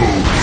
Unstoppable!